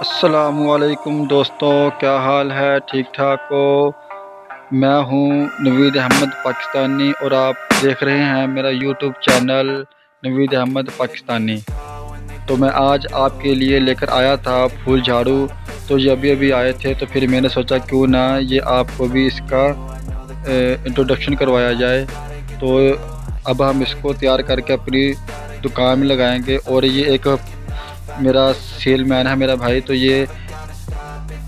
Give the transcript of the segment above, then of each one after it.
असलकुम दोस्तों, क्या हाल है? ठीक ठाक हो? मैं हूँ नवीद अहमद पाकिस्तानी और आप देख रहे हैं मेरा यूट्यूब चैनल नवीद अहमद पाकिस्तानी। तो मैं आज आपके लिए लेकर आया था फूल झाड़ू। तो ये अभी अभी आए थे तो फिर मैंने सोचा क्यों ना ये आपको भी इसका इंट्रोडक्शन करवाया जाए। तो अब हम इसको तैयार करके अपनी दुकान में लगाएँगे और ये एक मेरा सेल मैन है मेरा भाई तो ये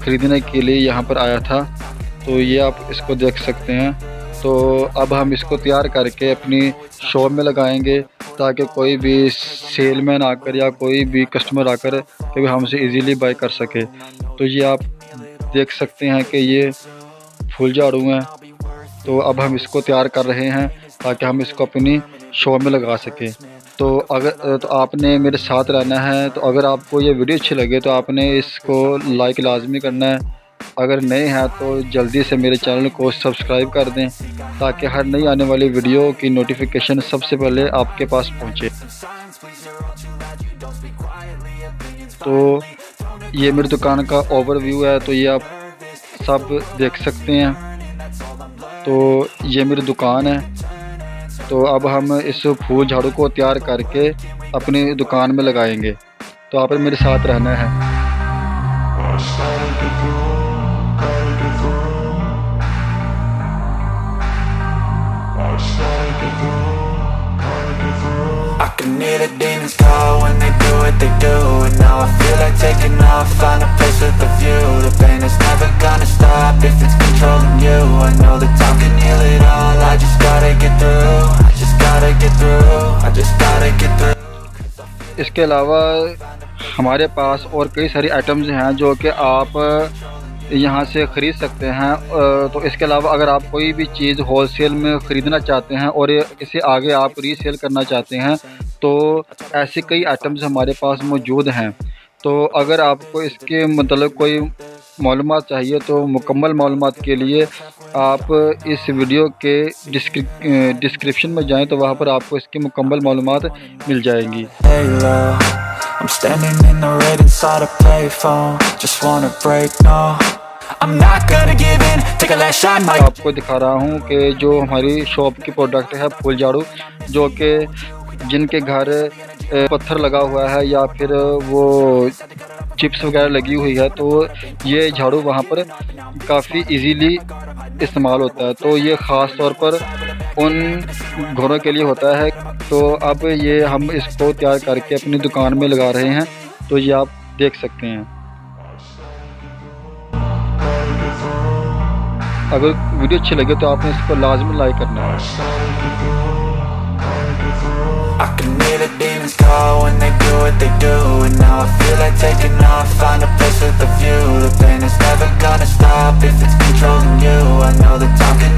ख़रीदने के लिए यहाँ पर आया था। तो ये आप इसको देख सकते हैं। तो अब हम इसको तैयार करके अपनी शॉप में लगाएँगे, ताकि कोई भी सेलमैन आकर या कोई भी कस्टमर आकर कभी हमसे इजीली बाई कर सके। तो ये आप देख सकते हैं कि ये फूल झाड़ू हैं। तो अब हम इसको तैयार कर रहे हैं, ताकि हम इसको अपनी शॉप में लगा सकें। तो अगर तो आपने मेरे साथ रहना है तो अगर आपको ये वीडियो अच्छी लगे तो आपने इसको लाइक लाजमी करना है। अगर नए हैं तो जल्दी से मेरे चैनल को सब्सक्राइब कर दें, ताकि हर नई आने वाली वीडियो की नोटिफिकेशन सबसे पहले आपके पास पहुँचे। तो ये मेरी दुकान का ओवरव्यू है तो ये आप सब देख सकते हैं। तो ये मेरी दुकान है। तो अब हम इस फूल झाड़ू को तैयार करके अपनी दुकान में लगाएँगे तो आप मेरे साथ रहना है I can hear the demons call when they do what they do And now I feel like taking off, find a place with a view इसके अलावा हमारे पास और कई सारी आइटम्स हैं जो कि आप यहाँ से ख़रीद सकते हैं। तो इसके अलावा अगर आप कोई भी चीज़ होलसेल में ख़रीदना चाहते हैं और इसे आगे आप रीसेल करना चाहते हैं तो ऐसे कई आइटम्स हमारे पास मौजूद हैं। तो अगर आपको इसके मतलब कोई मालूम चाहिए तो मुकम्मल मालूम के लिए आप इस वीडियो के डिस्क्रिप्शन में जाएँ तो वहाँ पर आपको इसकी मुकम्मल मालूम मिल जाएँगी। I'm standing in the red inside a payphone. Just wanna break, no. I'm not gonna give in, take a last shot my... आपको दिखा रहा हूँ कि जो हमारी शॉप की प्रोडक्ट है फूल झाड़ू जो कि जिनके घर पत्थर लगा हुआ है या फिर वो चिप्स वगैरह लगी हुई है तो ये झाड़ू वहाँ पर काफ़ी इजीली इस्तेमाल होता है। तो ये ख़ास तौर पर उन घरों के लिए होता है। तो अब ये हम इसको तैयार करके अपनी दुकान में लगा रहे हैं तो ये आप देख सकते हैं। अगर वीडियो अच्छी लगे तो आपने इसको लाजमी लाइक करना है। Feel like taking off, find a place with a view. The pain is never gonna stop if it's controlling you. I know the time can